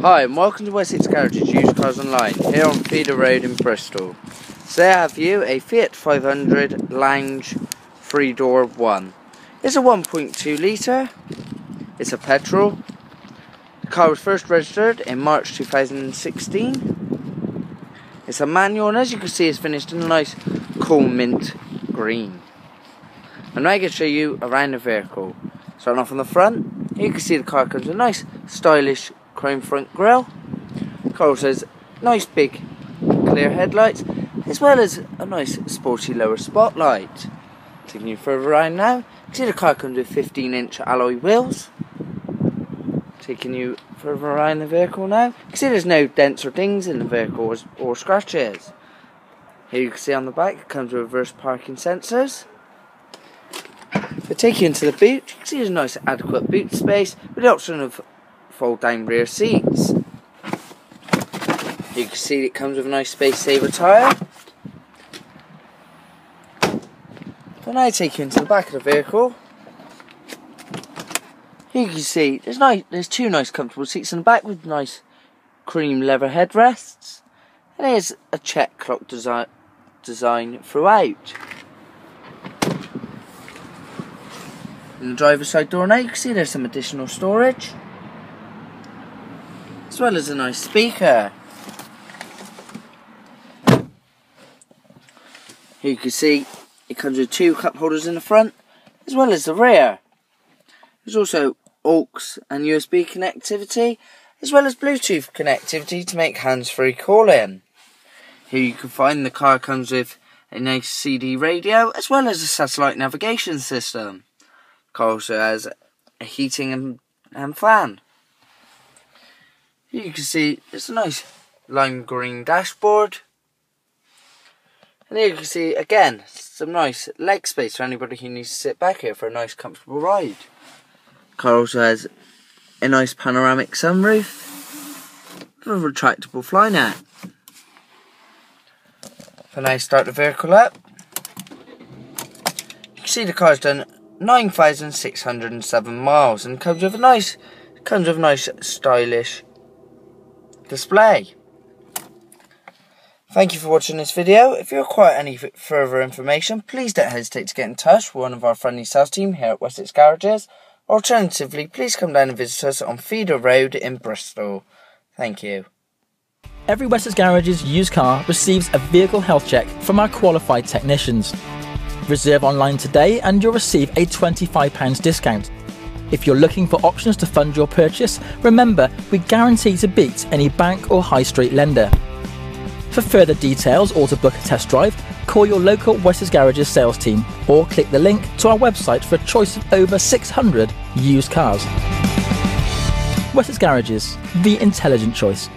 Hi and welcome to Wessex Garages Used Cars Online here on Feeder Road in Bristol. Today I have you a Fiat 500 Lounge 3 door 1. It's a 1.2 litre, it's a petrol. The car was first registered in March 2016. It's a manual and as you can see it's finished in a nice cool mint green. And I'm now going to show you around the vehicle. Starting off on the front, you can see the car comes with a nice stylish chrome front grille. Also has nice big clear headlights as well as a nice sporty lower spotlight. Taking you for a ride now, see the car comes with 15 inch alloy wheels. Taking you for a ride in the vehicle now, see there's no dents or dings in the vehicle or, or scratches. Here you can see on the back it comes with reverse parking sensors. But take you into the boot, you can see there's a nice adequate boot space with the option of fold down rear seats. You can see it comes with a nice space saver tyre. Then I take you into the back of the vehicle. You can see there's nice there's two nice comfortable seats in the back with nice cream leather headrests. And here's a check clock design design throughout. In the driver's side door now you can see there's some additional storage as well as a nice speaker. Here you can see it comes with two cup holders in the front as well as the rear. There's also aux and USB connectivity as well as Bluetooth connectivity to make hands-free calling. Here you can find the car comes with a nice CD radio as well as a satellite navigation system. The car also has a heating and, and fan. You can see it's a nice lime green dashboard. And here you can see again some nice leg space for anybody who needs to sit back here for a nice comfortable ride. Car also has a nice panoramic sunroof and a retractable fly net. When I start the vehicle up, you can see the car's done 9,607 miles and comes with a nice comes with a nice stylish display. Thank you for watching this video. If you require any further information, please don't hesitate to get in touch with one of our friendly sales team here at Wessex Garages. Alternatively, please come down and visit us on Feeder Road in Bristol. Thank you. Every Wessex Garages used car receives a vehicle health check from our qualified technicians. Reserve online today and you'll receive a £25 discount. If you're looking for options to fund your purchase, remember we guarantee to beat any bank or high street lender. For further details or to book a test drive, call your local Wessex Garages sales team or click the link to our website for a choice of over 600 used cars. Wessex Garages, the intelligent choice.